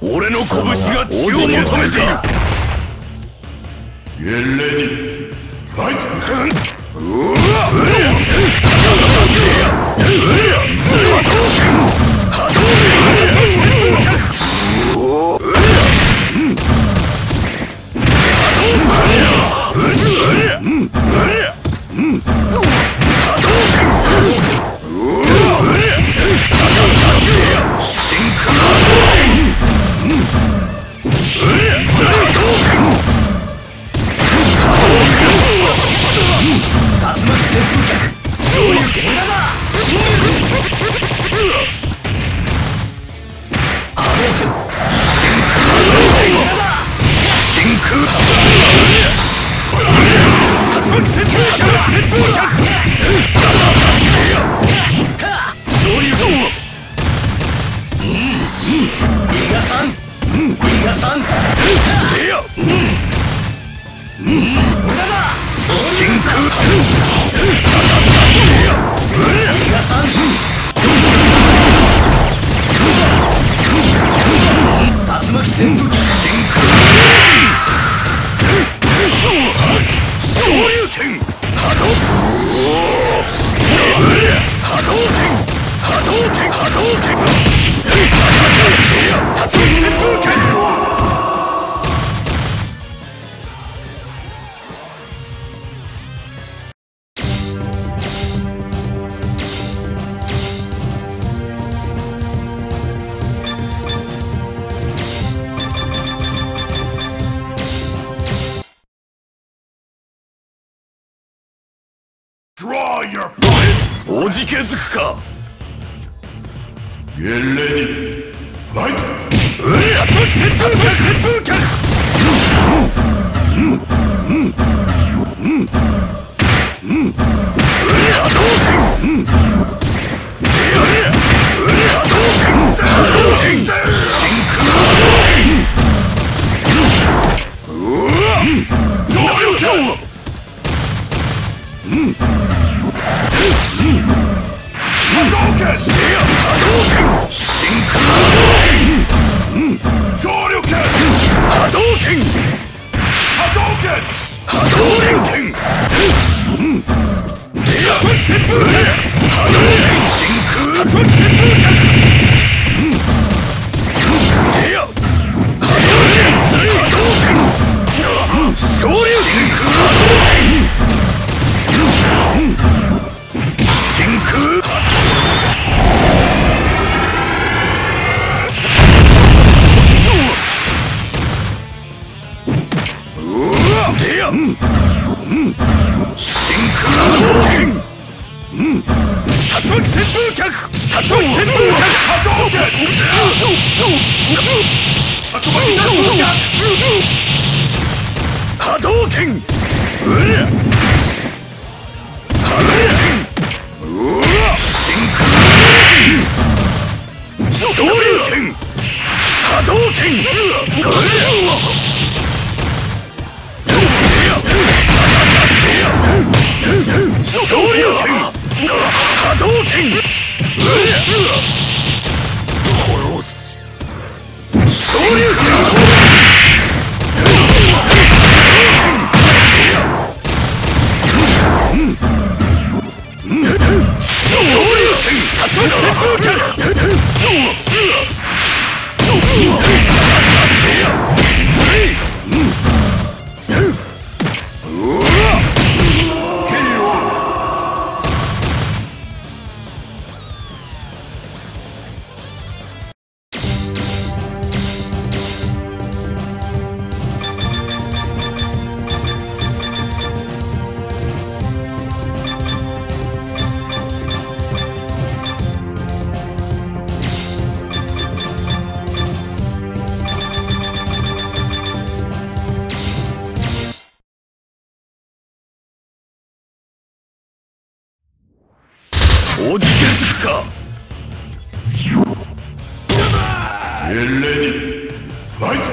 俺の拳が血を求めている。竜おじけづくか？Get ready. Fight! 竜巻旋風脚旋風脚旋風脚波動拳真空おじけづくか命令にファイト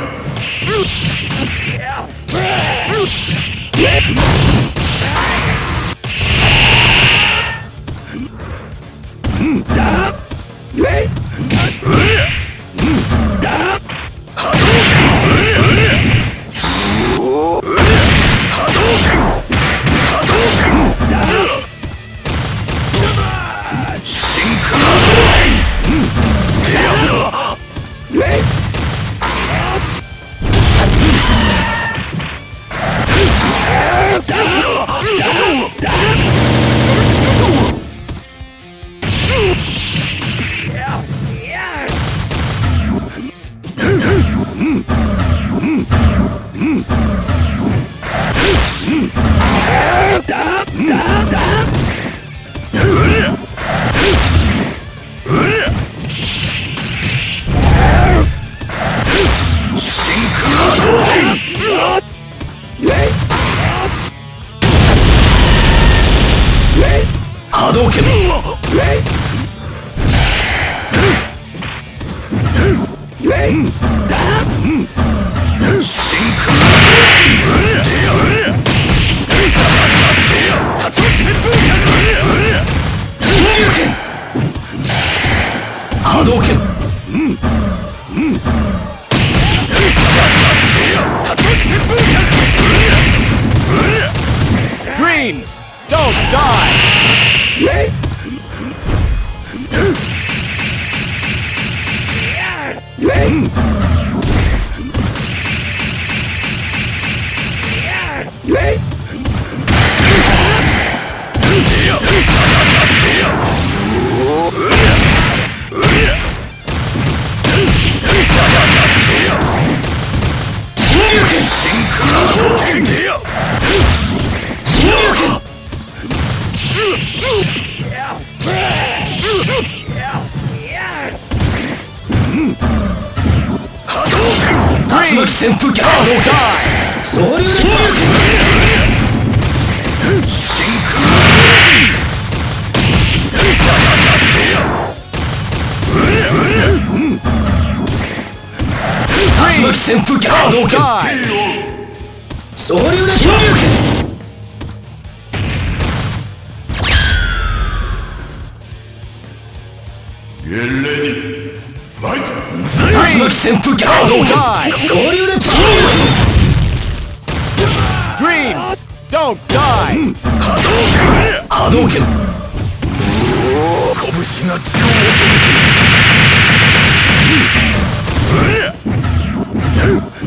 旋風脚波動拳!総流拳ゲレイト竜巻旋風脚波動拳 Die! 総流拳 Dreams, don't die! 波動拳拳が血を竜巻旋風脚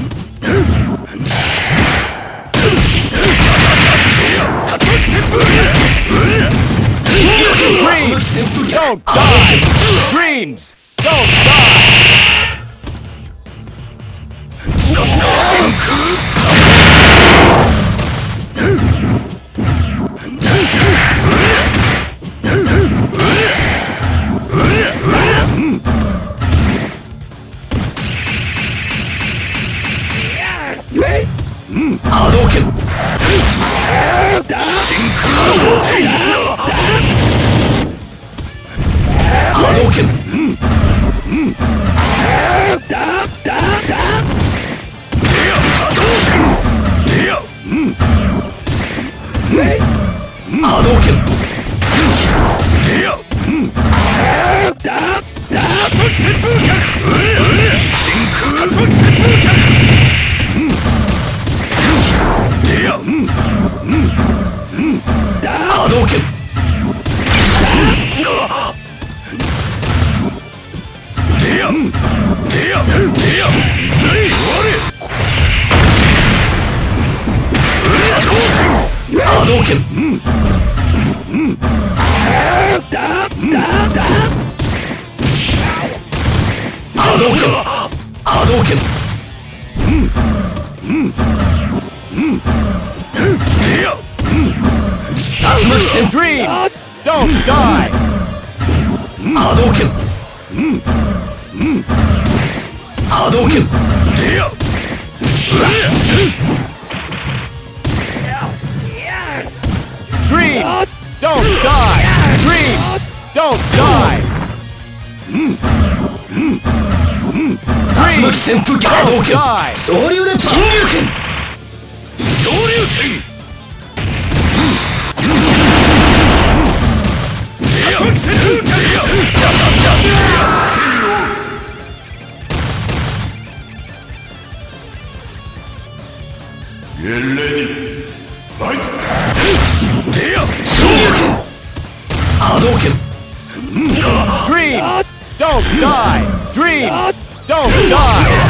Don't die! Dreams, don't die! 波動拳波動拳波動拳竜巻旋風 Dreams, don't die! 波動拳波動拳 Dreams, don't die! Dreams, don't die! 竜巻旋風脚波動拳 Die! 総流拳金龍拳昇竜拳 don't die!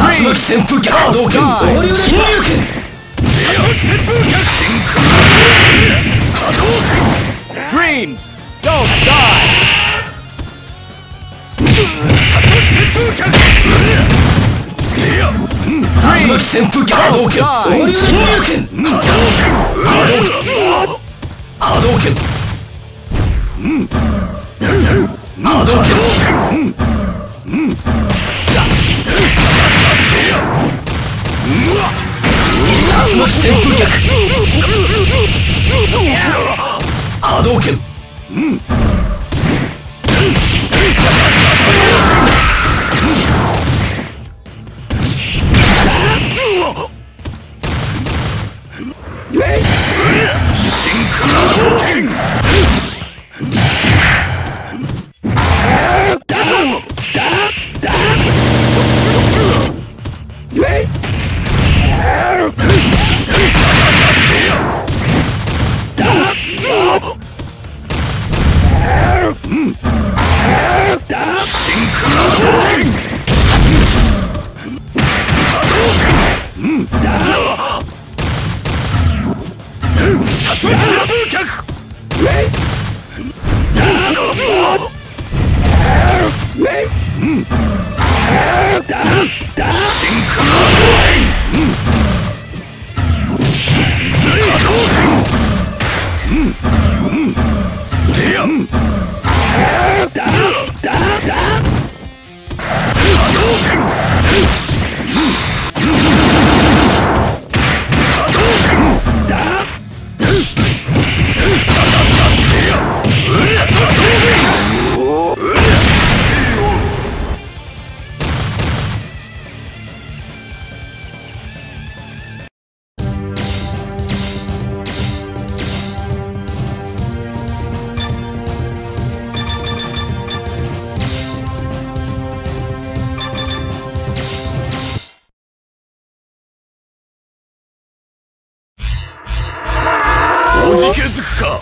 竜巻旋風脚動拳総流金龍拳竜巻旋風脚真空波動拳 Dreams, don't die! 竜巻旋風脚波動拳総流金龍拳波動拳波動拳波動拳竜巻旋風脚波動拳逃げづか？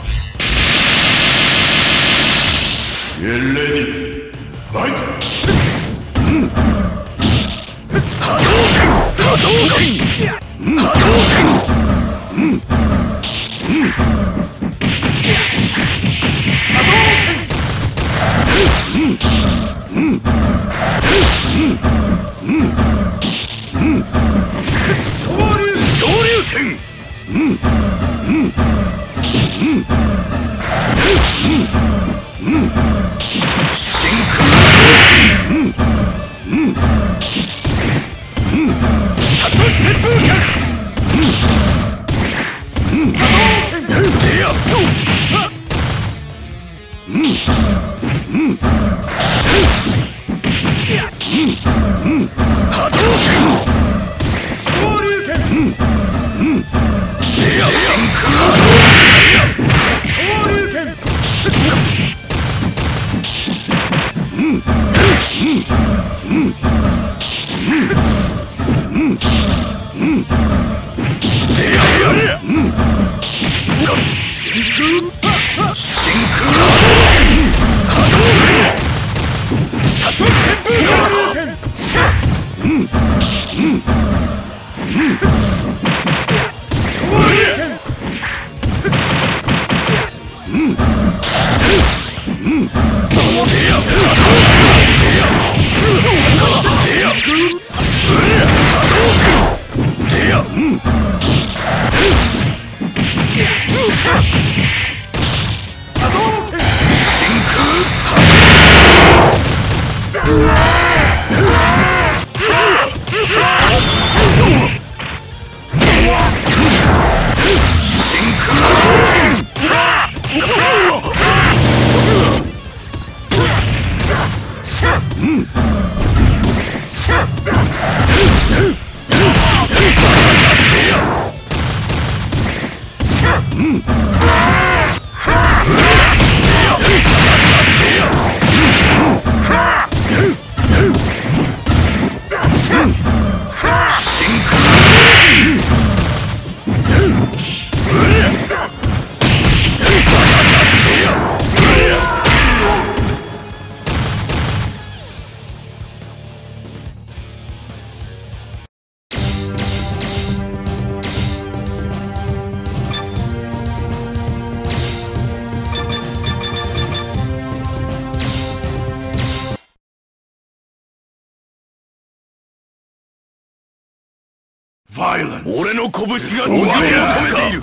俺の拳が逃げを止めている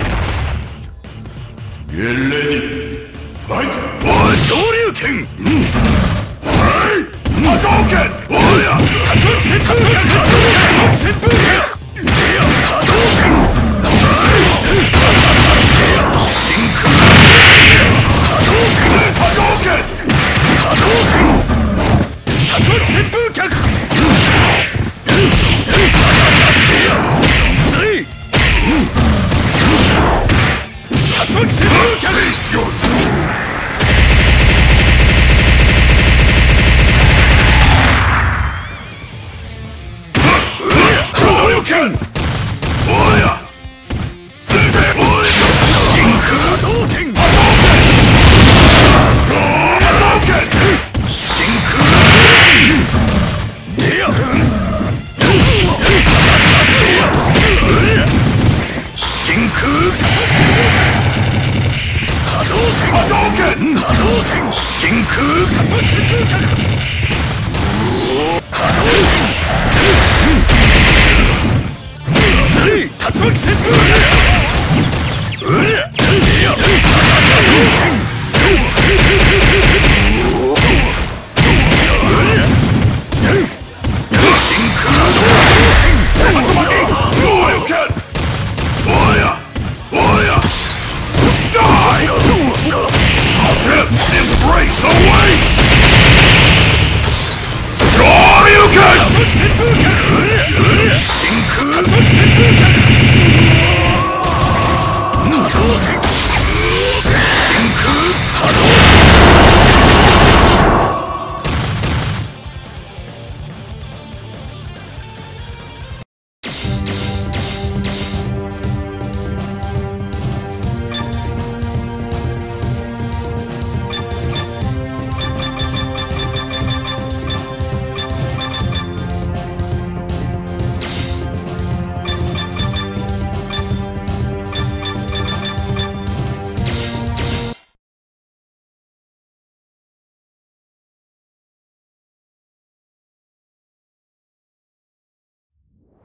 Get ready. Fight! おい昇竜拳波動拳おや竜巻旋風脚竜巻旋風脚いや波動拳真空波動拳波動拳波動拳竜巻旋風脚 Maximum Carry! It's your turn!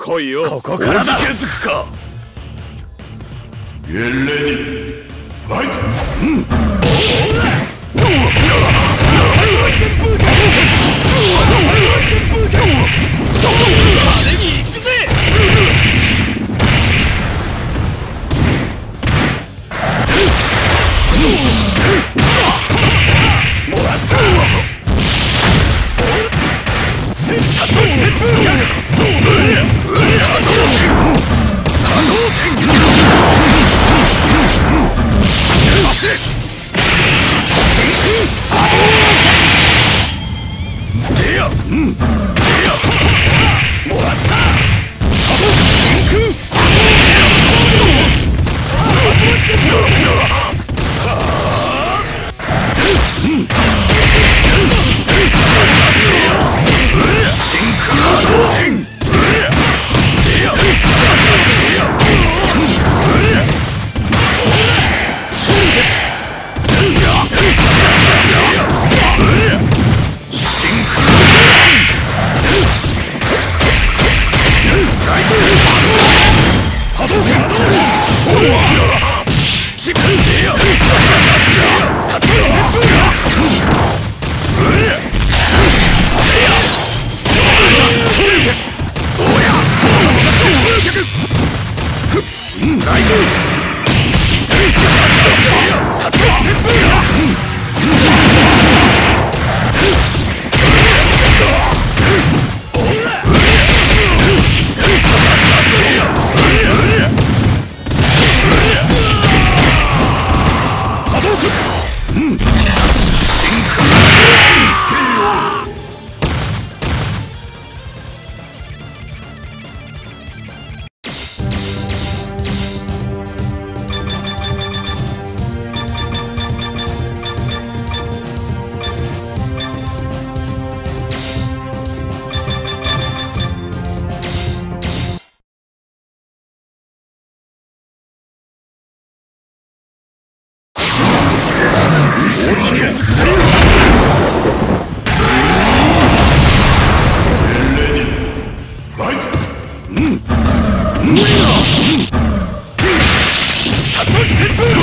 来いよここからだ。づくか。Get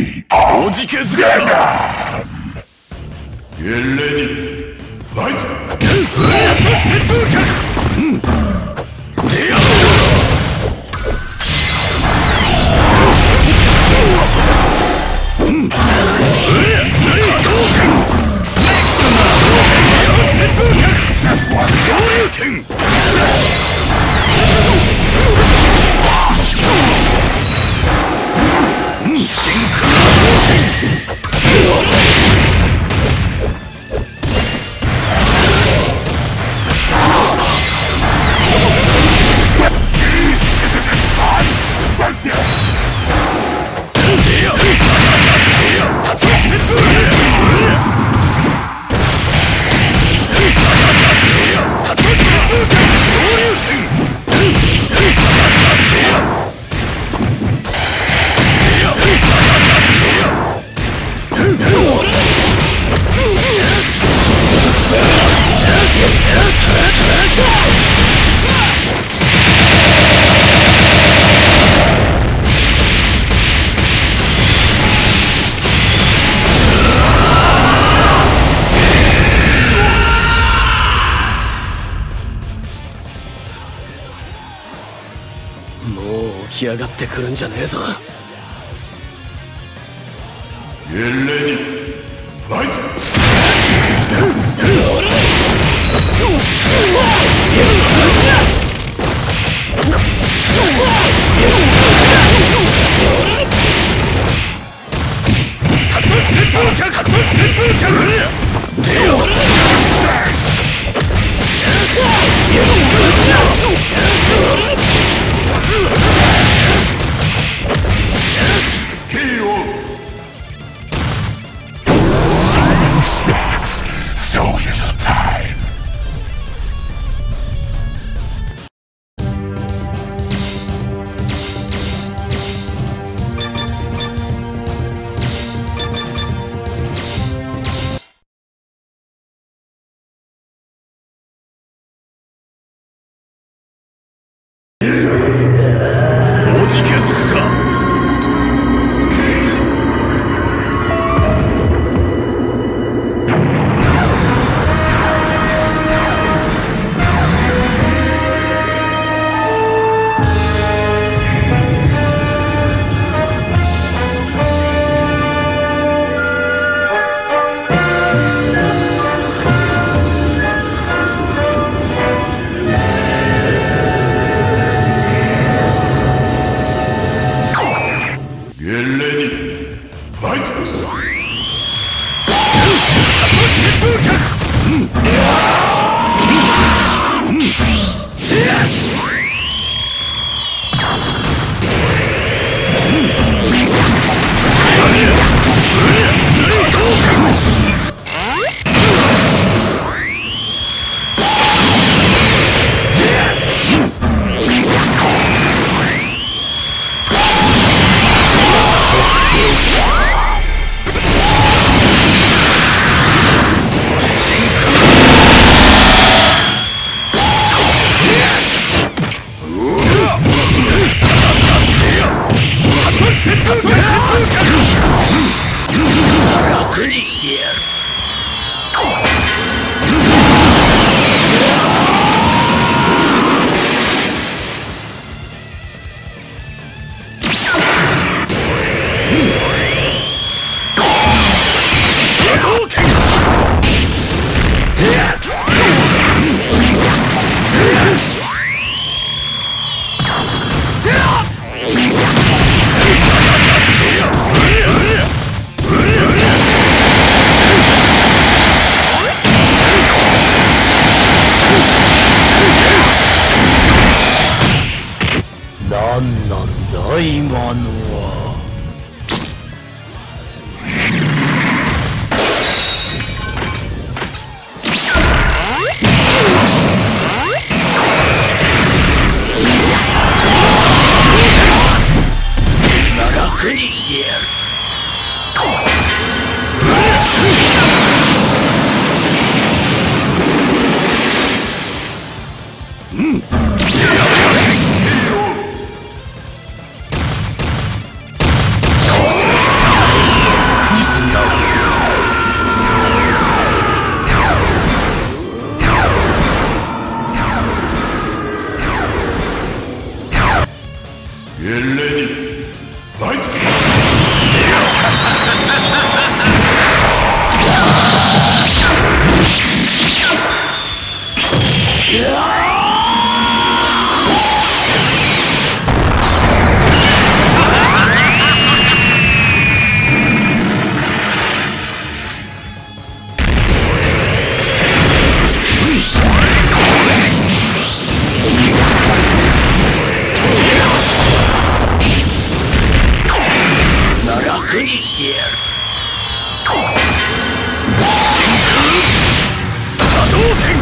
おじけづけた Get ready! Fight! That's one! 来やがってくるんじゃねえぞ。エレディファイト楽にしてやる。真空佐藤剣